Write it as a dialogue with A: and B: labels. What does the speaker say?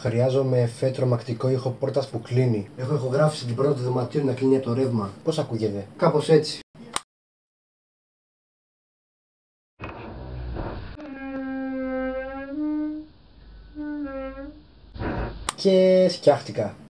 A: Χρειάζομαι εφέ τρομακτικό ήχο πόρτας που κλείνει. Έχω ηχογράφηση την πρώτη του δωματίου να κλείνει το ρεύμα. Πώς ακούγεται; Κάπως έτσι. Και σκιάχτηκα.